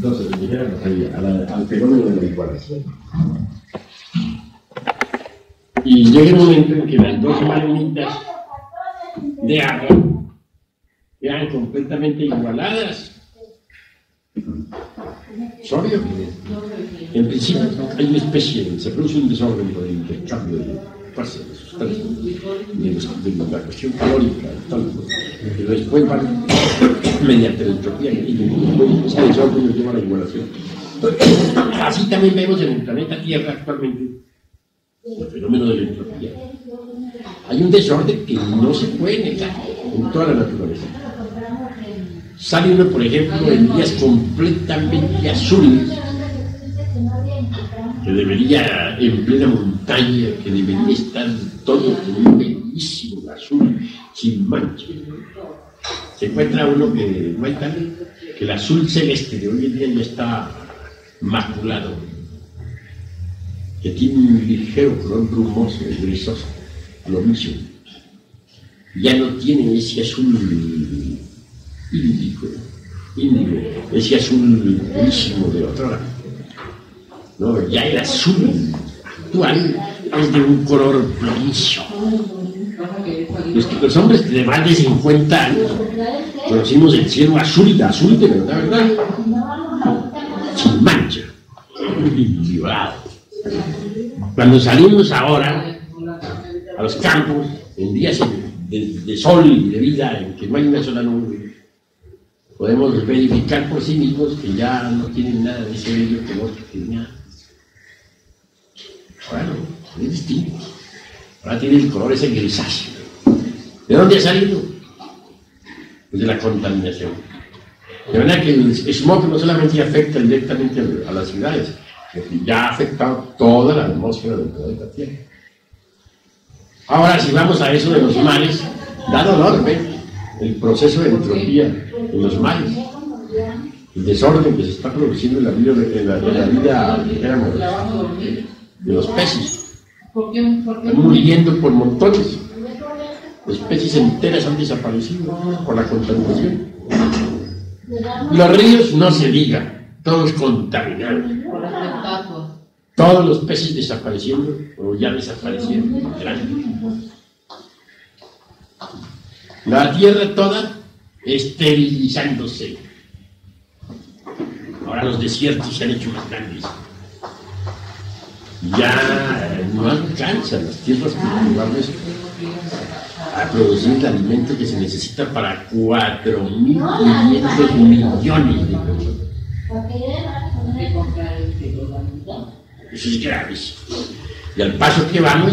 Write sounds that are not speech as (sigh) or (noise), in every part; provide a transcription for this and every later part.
dos dijéramos al fenómeno de la igualación. Y llega el momento en que las dos malinitas de agua quedan completamente igualadas. Que en principio hay una especie, se produce un desorden por el intercambio de fuerzas, de sustancias, de, la cuestión calórica, tal, después van mediante la entropía y ese desorden nos lleva a la igualación. Así también vemos en el planeta Tierra actualmente el fenómeno de la entropía. Hay un desorden que no se puede negar en toda la naturaleza. Sale por ejemplo, en días completamente azules, que debería, en plena montaña, que debería estar todo un bellísimo azul, sin mancha. Se encuentra uno que tal, que el azul celeste de hoy en día ya está maculado que tiene un ligero color brumoso y grisoso, lo mismo. Ya no tiene ese azul índico, índigo, ese azul purísimo de otra No, ya el azul actual es de un color plomizo. Los, hombres de más de 50 años conocimos el cielo azul, azul de verdad, ¿verdad? Sin mancha, violado cuando salimos ahora a los campos, en días de, sol y de vida, en que no hay una sola nube, podemos verificar por sí mismos que ya no tienen nada de ese bello que tenía. Bueno, es distinto. Ahora tiene el color ese grisáceo. ¿De dónde ha salido? Pues de la contaminación. De manera que el smog no solamente afecta directamente a las ciudades, ya ha afectado toda la atmósfera del planeta Tierra. Ahora, si vamos a eso de los mares, da dolor ver el proceso de entropía en los mares, el desorden que se está produciendo en la vida, en la, vida de los peces. Están muriendo por montones. Especies enteras han desaparecido por la contaminación. Los ríos no se digan, todos contaminados. Todos los peces desapareciendo o ya desapareciendo. La tierra toda esterilizándose. Ahora los desiertos se han hecho más grandes. Ya no alcanzan las tierras cultivables a producir el alimento que se necesita para 4.500 millones de personas. Eso es gravísimo. Y al paso que vamos,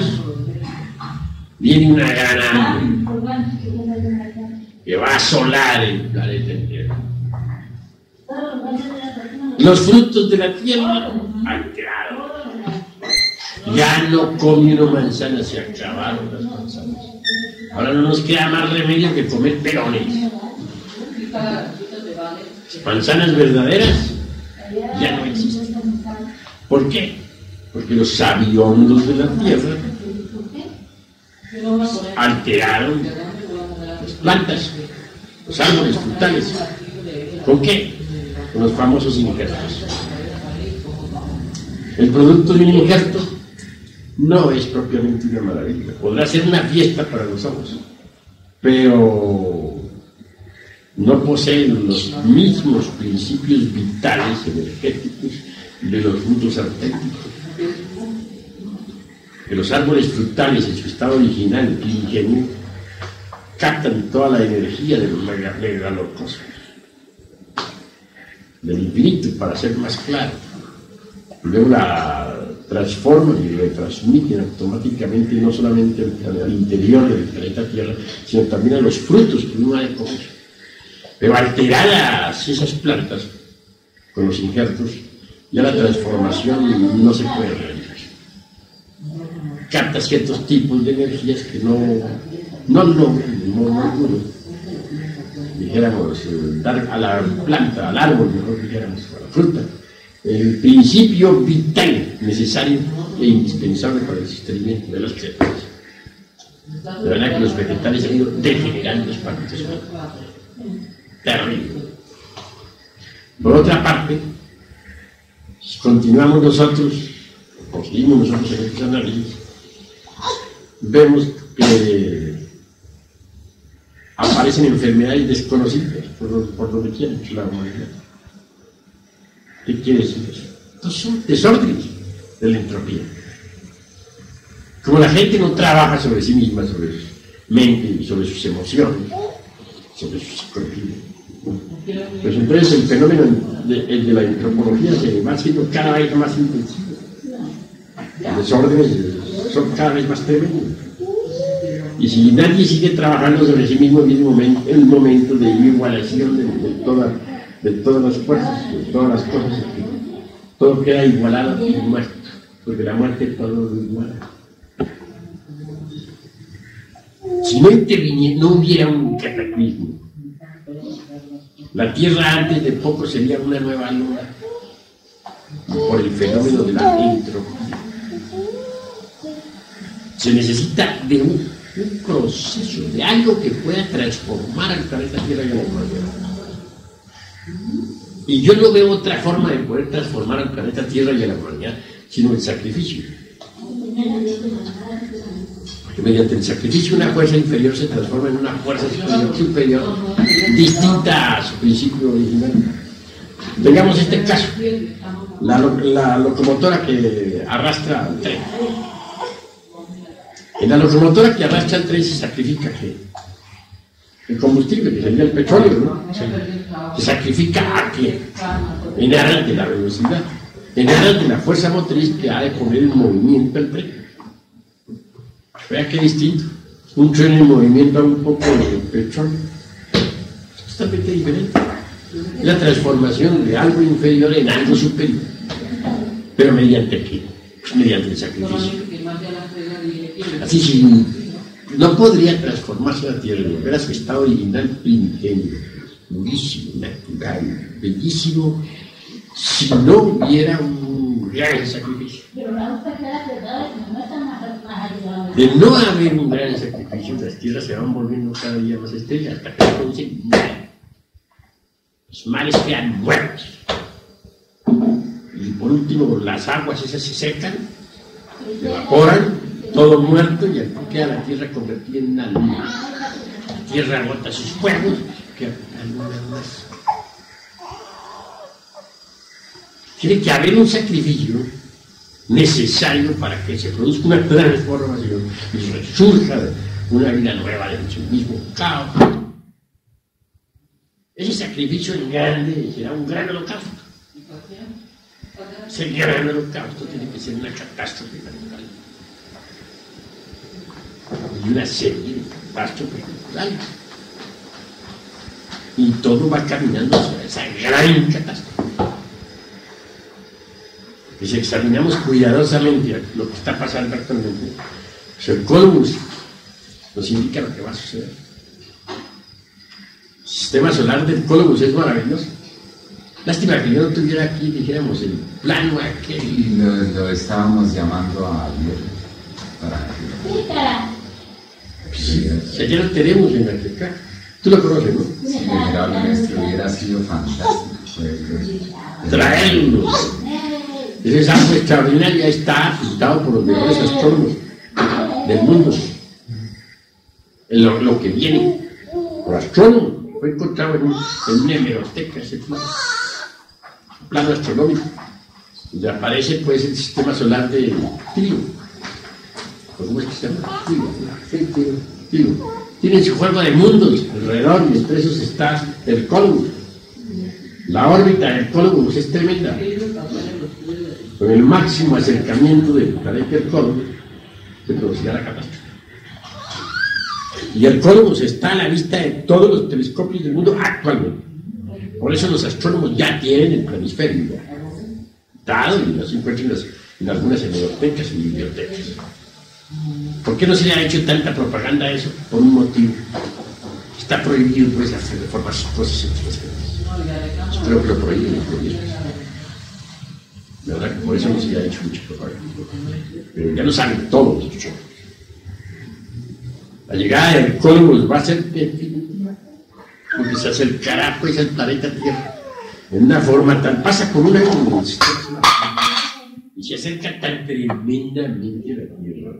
viene una gran hambre que va a asolar el planeta entero. Los frutos de la tierra han quedado. Ya no come uno manzanas, se acabaron las manzanas. Ahora no nos queda más remedio que comer perones. Manzanas verdaderas ya no existen. ¿Por qué? porque los sabiondos de la tierra alteraron las plantas, los árboles frutales. ¿Con qué? Con los famosos injertos. El producto de un injerto no es propiamente una maravilla. Podrá ser una fiesta para los ojos, pero no poseen los mismos principios vitales energéticos de los frutos auténticos que los árboles frutales en su estado original primigenio captan toda la energía de los megalocosmos, del infinito, para ser más claro. Luego la transforman y retransmiten automáticamente no solamente al, interior del planeta Tierra, sino también a los frutos que uno ha de comer. Pero alteradas esas plantas con los injertos, ya la transformación no se puede realizar. Capta ciertos tipos de energías que no, no logran, no, no, dijéramos, eh, dar a la planta, al árbol, mejor dijéramos, a la fruta, el principio vital necesario e indispensable para el sostenimiento de las criaturas. De verdad que los vegetales han ido degenerando espantosamente. terrible. Por otra parte, continuamos nosotros, o seguimos nosotros en estos análisis, vemos que aparecen enfermedades desconocidas por que quiere la humanidad. ¿Qué quiere decir eso? Son desórdenes de la entropía. Como la gente no trabaja sobre sí misma, sobre su mente sobre sus emociones, sobre su psicología, pues entonces el fenómeno de, de la antropología se va haciendo cada vez más intensivo. Los desórdenes son cada vez más tremendos. Y si nadie sigue trabajando sobre sí mismo en el momento, el de igualación de, de, todas las fuerzas, de todas las cosas, todo queda igualado y muerto, porque la muerte todo lo iguala. Si no no hubiera un cataclismo, la Tierra antes de poco sería una nueva luna por el fenómeno de la entropía. Se necesita de un, proceso, de algo que pueda transformar al planeta Tierra y a la humanidad. Y yo no veo otra forma de poder transformar al planeta Tierra y a la humanidad sino el sacrificio. Porque mediante el sacrificio una fuerza inferior se transforma en una fuerza superior, distinta a su principio original. Tengamos este caso, la, locomotora que arrastra al tren. En la locomotora que arrastra el tren se sacrifica el combustible, que sería el petróleo, ¿no? Se, sacrifica a qué? En aras de la velocidad, en aras de la fuerza motriz que ha de poner en movimiento el tren. Vea qué distinto. Un tren en movimiento a un poco de petróleo. Es totalmente diferente. La transformación de algo inferior en algo superior. Pero mediante qué? Mediante el sacrificio. Así si no podría transformarse la tierra, volver a su estado original primigenio, purísimo, natural, bellísimo, si no hubiera un gran sacrificio. De no haber un gran sacrificio, las tierras se van volviendo cada día más estériles hasta que se producen Los mares quedan muertos. Y por último, las aguas esas se secan, se evaporan, todo muerto y al queda la tierra convertida en una luna. La tierra agota sus fuegos, queda la luna más. Tiene que haber un sacrificio necesario para que se produzca una transformación y resurja una vida nueva de su mismo caos. Ese sacrificio en grande será un gran holocausto. Ese gran holocausto tiene que ser una catástrofe natural. Y una serie de catástrofes naturales. Y todo va caminando hacia esa gran catástrofe y si examinamos cuidadosamente lo que está pasando actualmente, el cosmos nos indica lo que va a suceder. El sistema solar del cosmos es maravilloso. Lástima que yo no tuviera aquí, dijéramos, el plano aquel. Lo, lo estábamos llamando a para Sí, si ya lo tenemos en Africa. Tú lo conoces, ¿no? Sí, esto hubiera sido fantástico. Traerlo. Ese algo extraordinario está pintado por los mejores astrónomos del mundo. Lo, lo que viene por astrónomos fue encontrado en, en una hemeroteca, ese plano, plano astronómico, donde aparece pues el sistema solar de Tiro. ¿Cómo es que se llama? Tiro. Tiro. Tienen su juego de mundos alrededor y entre esos está el Columbus. La órbita del Columbus es tremenda con el máximo acercamiento del planeta al Cosmos, se producirá la catástrofe. Y el Cosmos está a la vista de todos los telescopios del mundo actualmente. Por eso los astrónomos ya tienen el planisferio dado y los encuentran en, algunas bibliotecas y bibliotecas. ¿Por qué no se le ha hecho tanta propaganda a eso? Por un motivo. Está prohibido pues hacer reformas cosas Espero que lo prohíben los gobiernos. ¿verdad? Por eso no se ha hecho mucho propaganda. Pero ya lo saben todos los La llegada del Cosmos va a ser definitiva. porque se acercará pues al planeta Tierra en una forma tan, pasa por una y se acerca tan tremendamente a la Tierra,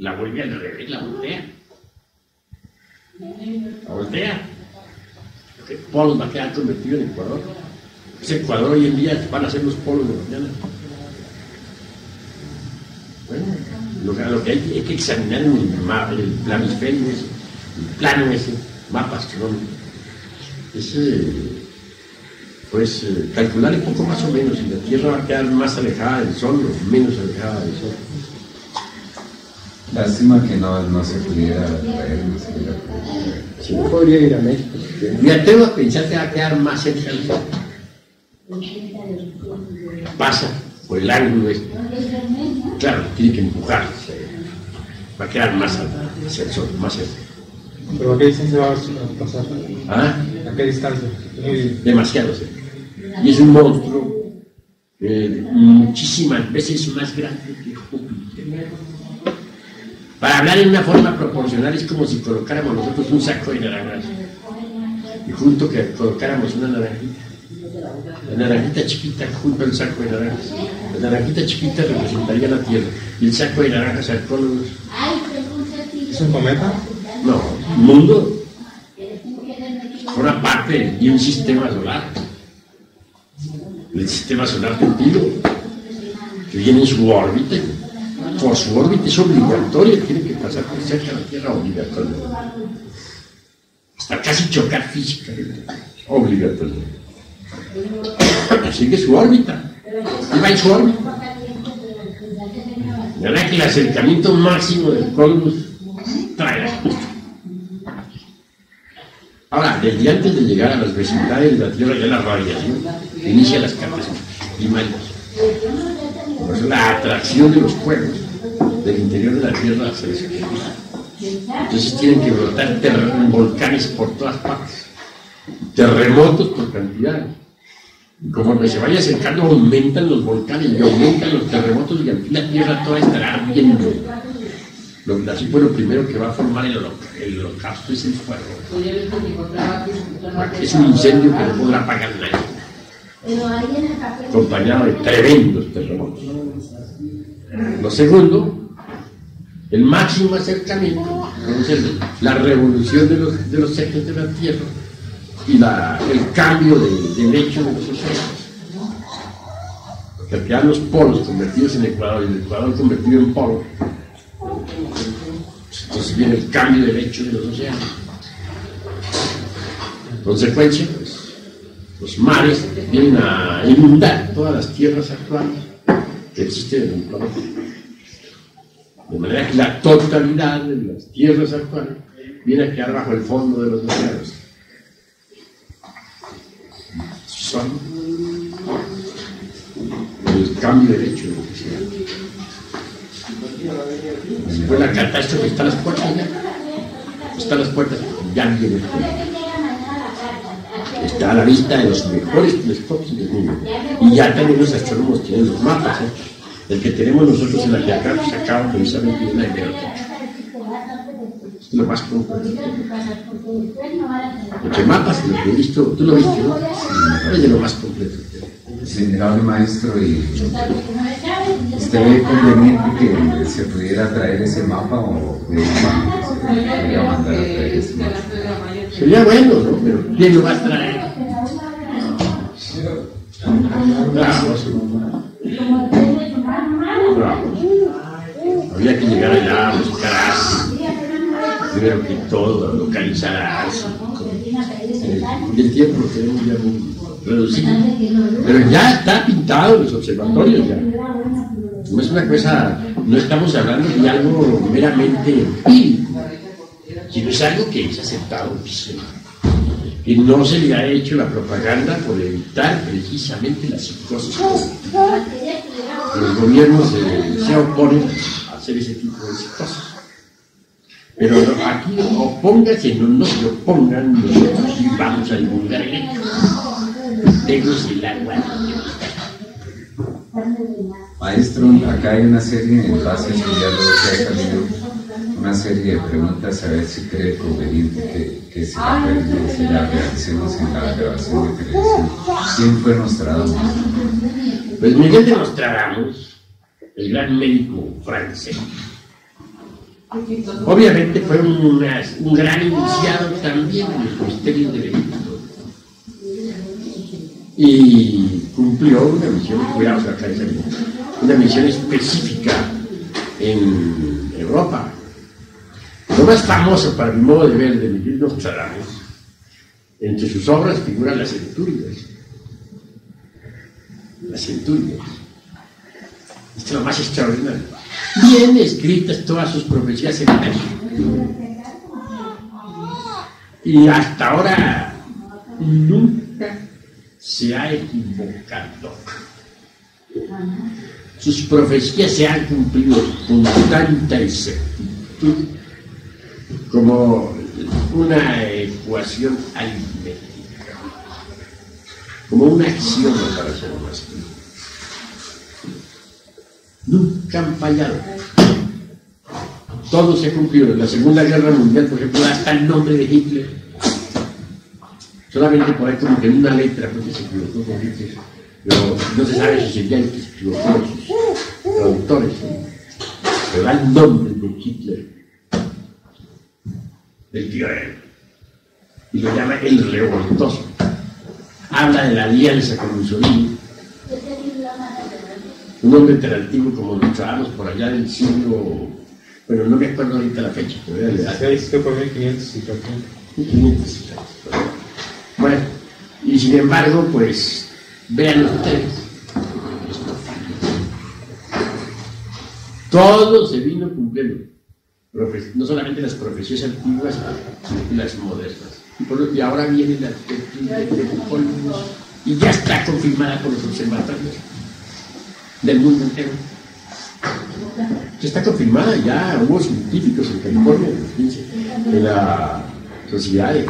la vuelve al revés, la voltea. La voltea. El polo va a quedar convertido en Ecuador. Ese Ecuador hoy en día van a ser los polos de mañana. Bueno, lo que, hay, hay, que examinar en el, mapa, el planisferio ese, el plano ese, mapa astronómico. Es, pues, eh, calcular un poco más o menos si la Tierra va a quedar más alejada del Sol o menos alejada del Sol. Lástima que no, no se pudiera traer, no se pudiera traer. Si no podría ir a México. Me atrevo a pensar que va a quedar más cerca del Sol. Pasa por el ángulo este. Claro, tiene que empujar. Va a quedar más hacia el Sol, más cerca. ¿Pero a qué distancia va a pasar? ¿Ah? ¿A qué distancia? Demasiado cerca. Y es un monstruo eh, muchísimas veces más grande que Júpiter. Para hablar en una forma proporcional es como si colocáramos nosotros un saco de naranjas y junto que colocáramos una naranjita. La naranjita chiquita junto al saco de naranjas. La naranjita chiquita representaría la Tierra y el saco de naranjas al cono. ¿Es un cometa? No, el mundo forma parte de un sistema solar. El sistema solar contigo, que viene en su órbita. Por su órbita es obligatorio, tiene que pasar por cerca de la Tierra obligatorio. Hasta casi chocar físicamente, obligatorio. Así que su órbita, y va en su órbita. De verdad que el acercamiento máximo del cosmos trae la Ahora, desde antes de llegar a las vecindades de la Tierra, ya la radiación inicia las capas primarias. Por eso la atracción de los cuerpos del interior de la Tierra se les Entonces tienen que brotar volcanes por todas partes, terremotos por cantidad. Conforme se vaya acercando, aumentan los volcanes y aumentan los terremotos, y al fin la Tierra toda estará ardiendo. Lo, así fue lo primero que va a formar el, el holocausto, es el fuego. Es un incendio que no podrá apagar nadie, acompañado de tremendos terremotos. Lo segundo, el máximo acercamiento, la revolución de los, de los ejes de la Tierra y la- el cambio de, del hecho de los océanos. Porque al los polos convertidos en Ecuador y el Ecuador convertido en polo, entonces viene el cambio del hecho de los océanos. En consecuencia, pues, los mares vienen a inundar todas las tierras actuales que existen en el planeta. De manera que la totalidad de las tierras actuales viene a quedar bajo el fondo de los océanos. Son el cambio del hecho de los océanos. Si fue la catástrofe, está a las puertas ya. Está las puertas, ya viene el fuego. Está a la vista de los mejores telescopios del mundo. Y ya también los astrónomos tienen los mapas. ¿eh? El que tenemos nosotros en la que acá se acaba precisamente de una. Es lo más completo. Porque mapas, lo que he visto, tú lo viste, ¿no? Es de lo más completo. Venerable maestro, ¿y usted ve conveniente que se pudiera traer ese mapa o pudiera mandar a traer ese mapa? Sería bueno, ¿no? Pero ¿quién lo va a traer? Bravo, sí. Bravo. Había que llegar allá a buscar así. Primero que todo, localizar a así. Y el tiempo ya muy reducido. Pero ya está pintado los observatorios ya. No es una cosa, no estamos hablando de algo meramente empírico, sino es algo que es aceptado. Y no se le ha hecho la propaganda por evitar precisamente la psicosis. Los gobiernos se, oponen a hacer ese tipo de psicosis. Pero aquí opóngase, no, no se opongan, nosotros sí vamos a divulgar el hecho. Tenemos el agua. Maestro, acá hay una serie de enlaces que ya lo una serie de preguntas a ver si cree conveniente que, que se, la, realicemos en la grabación de televisión. ¿Quién fue Nostradamus? Pues Miguel de Nostradamus, el gran médico francés, obviamente fue un gran iniciado también en los misterios del Egipto. Y cumplió una misión, cuidado, una misión específica en Europa. Lo más famoso para mi modo de ver de Miguel Nostradamus, entre sus obras figuran las centurias. Las centurias. Esto es lo más extraordinario. Bien escritas todas sus profecías en México. Y hasta ahora nunca se ha equivocado. Sus profecías se han cumplido con tanta exactitud como una ecuación aritmética, como una acción para ser más. Nunca han fallado. Todo se ha cumplido. En la Segunda Guerra Mundial, por ejemplo, hasta el nombre de Hitler. Solamente por ahí como que en una letra, porque se equivocó con Hitler. Pero no se sabe si sería el que se equivocó, sus traductores. Pero da el nombre de Hitler del tío él. Y lo llama el revoltoso. Habla de la alianza con Mussolini. Un hombre tan antiguo como Nostradamus por allá del siglo. Bueno, no me acuerdo ahorita la fecha, pero era de que fue 1500 y cuatro. 1500 años. Bueno, y sin embargo, pues, vean ustedes. Todo se vino cumpliendo. No solamente las profecías antiguas, sino las modernas. Y, por- y ahora viene la y ya está confirmada por los observatorios del mundo entero. Ya está confirmada, ya hubo científicos en California, en la Sociedad de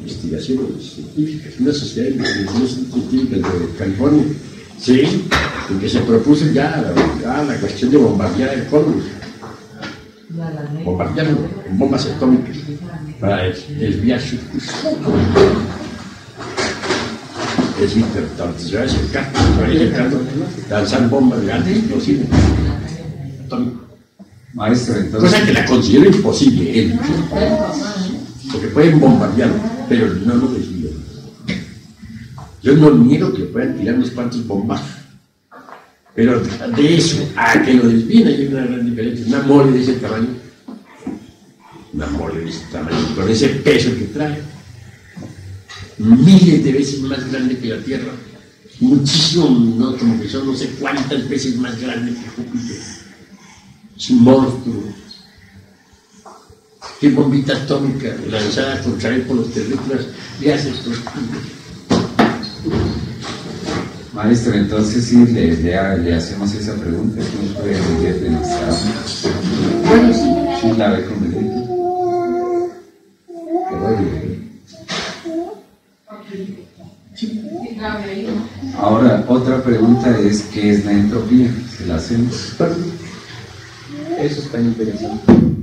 Investigaciones Científicas, una sociedad de investigaciones científicas de California, sí, en que se propuso ya la, cuestión de bombardear el Hormuz, bombardearlo con bombas atómicas para des- desviar su. Es decir, transportar el carro, el carro, lanzar bombas de alto explosivo atómico. Maestro, entonces, Cosa que la considero imposible, él. Porque pueden bombardearlo, pero no lo desvían. Yo no niego que puedan tirar unos cuantos bombas. Pero de eso a que lo desvíen hay una gran diferencia. Una mole de ese tamaño, una mole de ese tamaño, con ese peso que trae, miles de veces más grande que la Tierra, muchísimo, no, como que son no sé cuántas veces más grande que Júpiter. Es un monstruo. ¿Qué bombita atómica lanzada contra él por los terrícolas le hace estos maestro, entonces sí le, le, le hacemos esa pregunta. ¿Quién fue Miguel de Nostradamus? Bueno, sí. ¿Sí la ve bien. Ahora, otra pregunta es, ¿qué es la entropía? Se la hacemos. Eso está interesante.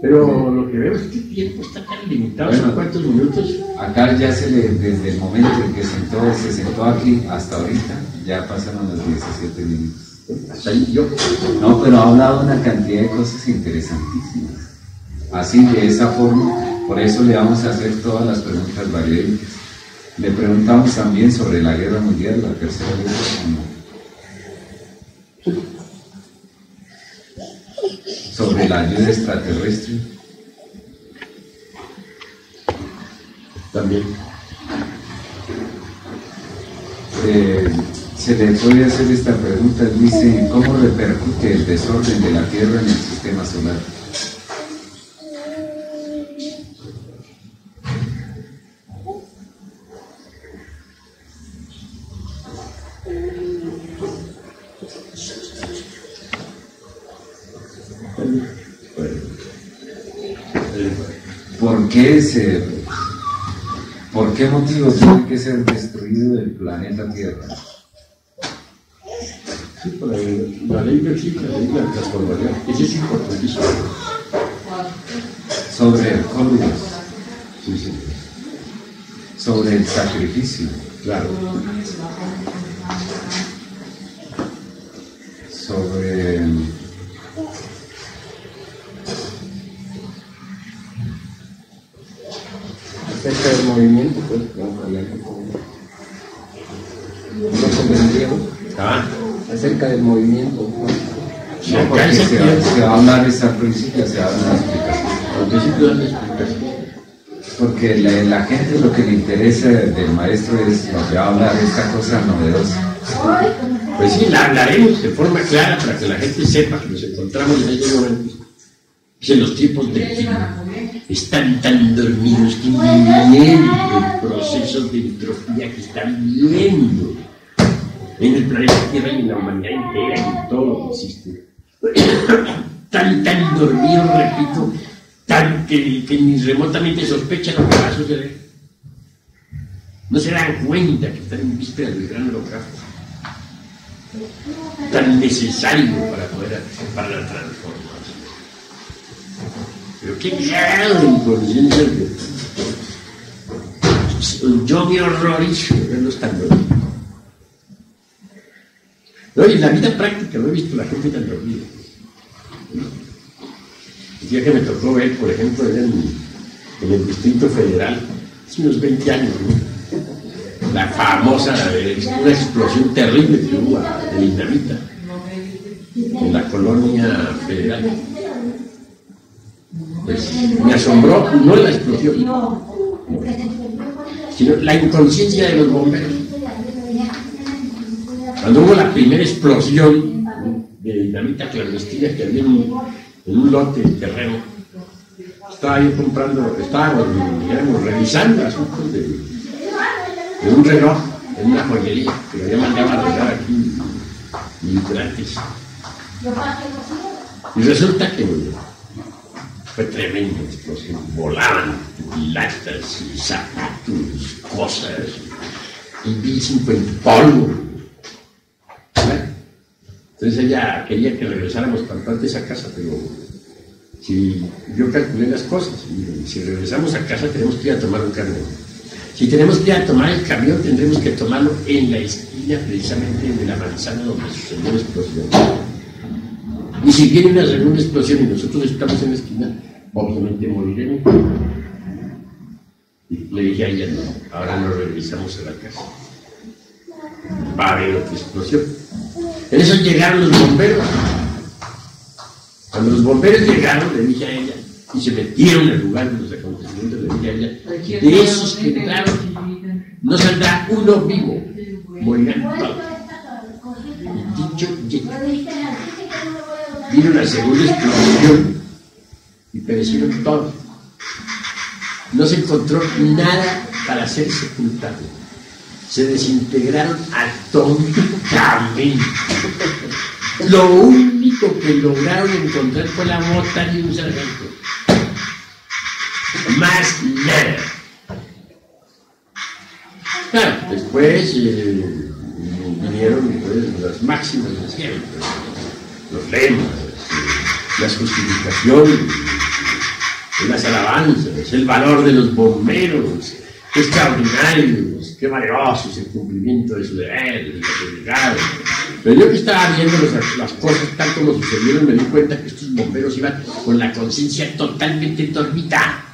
Pero lo que veo es que el tiempo está tan limitado, ¿son Bueno. cuántos minutos? Acá ya se le, desde el momento en que sentó, se sentó aquí hasta ahorita, ya pasaron los 17 minutos. Hasta ahí yo. No, pero ha hablado una cantidad de cosas interesantísimas. Así, de esa forma, por eso le vamos a hacer todas las preguntas variedades. Le preguntamos también sobre la guerra mundial, la tercera guerra mundial. Sobre la ayuda extraterrestre. También. Eh, se le puede hacer esta pregunta, dice, ¿cómo repercute el desorden de la Tierra en el sistema solar? Bueno. Eh, ¿Por qué, se, ¿Por qué motivo tiene que ser destruido el planeta Tierra? Sí, por la, la ley del ciclo, la ley de la transformación. Eso es importantísimo. sobre el código, Sí, sí, sobre el sacrificio, claro. sobre Acerca del movimiento, pues, vamos a hablar un poco. No convendría. Ah, Acerca del movimiento. ¿no? porque se se, va- pierde. se va a hablar es al principio, se va a dar una explicación. Al principio dan la explicación. Porque la, la gente lo que le interesa del maestro es nos va a hablar de esta cosa novedosa. Pues sí, la hablaremos de forma clara para que la gente sepa que nos encontramos en este momento. Es en los tiempos de que están tan dormidos que ven el proceso de entropía que están viendo en el planeta Tierra y en la humanidad entera y en todo lo que existe. (coughs) Tan, tan dormidos, repito, tan que, que ni remotamente sospechan lo que va a suceder. No se dan cuenta que están en vísperas del gran holocausto tan necesario para poder para la transformación. Pero qué grado de inconsciencia que- yo me horrorizo de verlos tan. No, y en la vida práctica no he visto la gente tan dormida. El día que me tocó ver, por ejemplo, en, en el Distrito Federal, hace unos 20 años, ¿no? la famosa, una explosión terrible que hubo de dinamita en la colonia federal. Pues me asombró no la explosión, sino la inconsciencia de los bomberos. Cuando hubo la primera explosión de dinamita clandestina que había en un, lote de terreno, estaba yo comprando, estábamos, digamos, revisando asuntos de, de un reloj en una joyería que me había mandado a arreglar aquí migrantes. Y resulta que fue tremenda explosión. Volaban latas y zapatos, cosas, y cinco en polvo. Entonces ella quería que regresáramos cuanto antes a casa, pero si yo calculé las cosas, si regresamos a casa tenemos que ir a tomar un camión. Si tenemos que ir a tomar el camión, tendremos que tomarlo en la esquina precisamente de la manzana donde sucedió la explosión. Y si viene una segunda explosión y nosotros estamos en la esquina, obviamente moriremos. Y le dije a ella, no, ahora no regresamos a la casa. Va a haber otra explosión. En eso llegaron los bomberos. Cuando los bomberos llegaron, le dije a ella, y se metieron en el lugar de los acontecimientos, le dije a ella, de esos que entraron, no saldrá uno vivo, morirán todos. Y dicho. Vino una segunda explosión y perecieron todos. No se encontró nada para ser sepultado. Se desintegraron atómicamente. Lo único que lograron encontrar fue la bota de un sargento. Más nada. Claro, después eh, vinieron pues, las máximas de siempre, los lemas, las justificaciones, las alabanzas, el valor de los bomberos, qué extraordinarios, qué valerosos el cumplimiento de su deber, de su obligado. Pero yo que estaba viendo las, cosas tal como sucedieron, me di cuenta que estos bomberos iban con la conciencia totalmente dormida.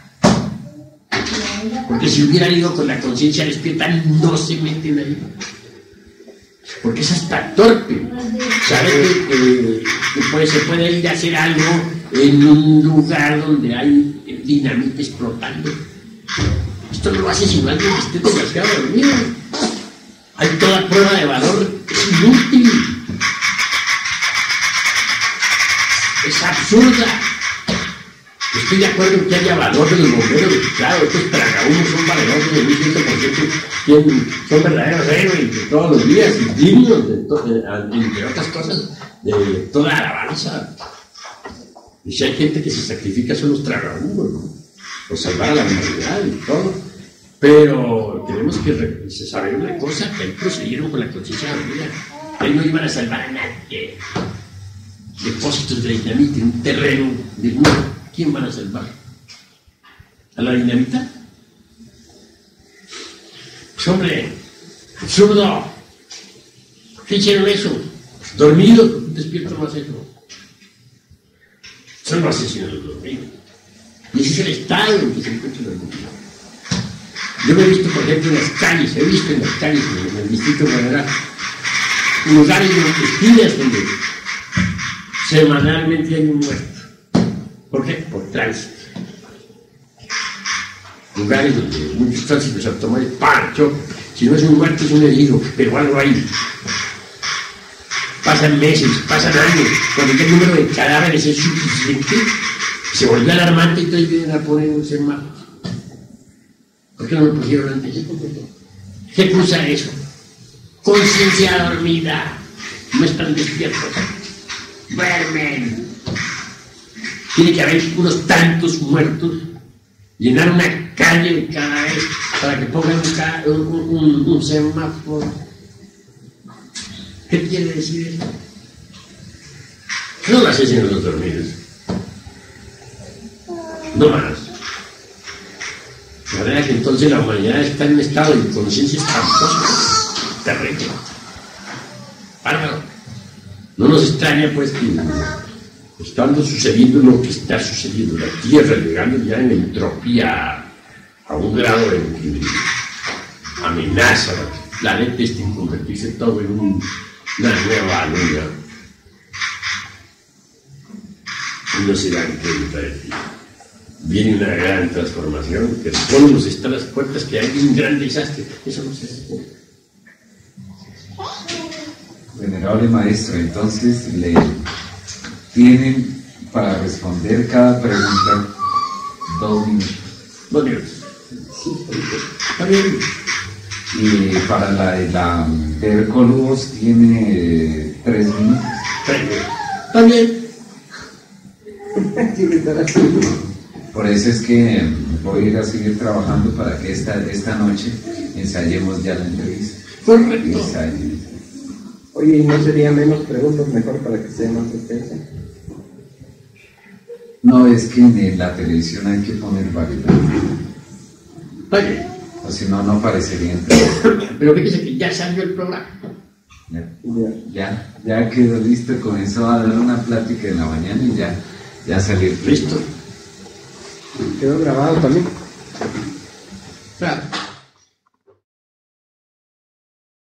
Porque si hubieran ido con la conciencia despierta, no se meten ahí. Porque es hasta torpe. Sabe que, que- que puede- se puede ir a hacer algo en un lugar donde hay dinamita explotando. Esto no lo hace sino alguien que esté demasiado dormido. Hay toda prueba de valor, es inútil. Es absurda. Estoy de acuerdo en que haya valor de los bomberos, claro, estos tragahumos son valerosos de un 100%, tienen- son verdaderos héroes de todos los días y dignos, de de- entre otras cosas, de toda alabanza. Y si hay gente que se sacrifica son los tragahumos, ¿no? por salvar a la humanidad y todo. Pero tenemos que saber una cosa, que ahí procedieron con la conciencia dormida. Ahí no iban a salvar a nadie. Depósitos de dinamita un terreno de ¿Quién van a salvar? a la dinamita. Pues hombre, absurdo. ¿Qué hicieron eso? Dormido, despierto más eso. Son los asesinos los dormidos. Y ese es el estado en que se encuentra el mundo. Yo me he visto, por ejemplo, en las calles, he visto en las calles, en el distrito federal, lugares de esquinas donde semanalmente hay un muerto. ¿Por qué? Por tránsito. Lugares donde muchos tránsitos automóviles paran. Si no es un muerto, es un herido, pero algo hay. Pasan meses, pasan años. Cuando el número de cadáveres es suficiente, se volvió alarmante y entonces vienen a poner un semáforo. ¿Por qué no lo pusieron antes? ¿Qué cruza eso? Conciencia dormida. No están despiertos. Duermen. Tiene que haber unos tantos muertos. Llenar una calle cada vez para que pongan un semáforo. ¿Qué quiere decir eso? No las hacen los dormidos. No más. La verdad es que entonces la humanidad está en un estado de conciencia espantoso, terrible, bárbaro. No nos extraña pues que estando sucediendo lo que está sucediendo, la Tierra llegando ya en entropía a un grado en que amenaza al planeta este convertirse todo en un, una nueva luna. Y no se dan cuenta de que viene una gran transformación, que nos está a las puertas que hay un gran desastre. Eso no se hace. Venerable maestro, entonces le tienen para responder cada pregunta dos minutos. Dos minutos. Está bien. Y para la de la Colubos tiene tres minutos. Bien. Por eso es que voy a ir a seguir trabajando para que esta, esta noche ensayemos ya la entrevista. Correcto. Oye, ¿y no sería menos preguntas mejor para que sea más extensa? No, es que en la televisión hay que poner variedad. O si no, no parecería entrevista. (coughs) Pero fíjese que ya salió el programa. Ya, Ya. ya, quedó listo, comenzó a dar una plática en la mañana y ya, ya salió el Listo. Quedó grabado también. Claro.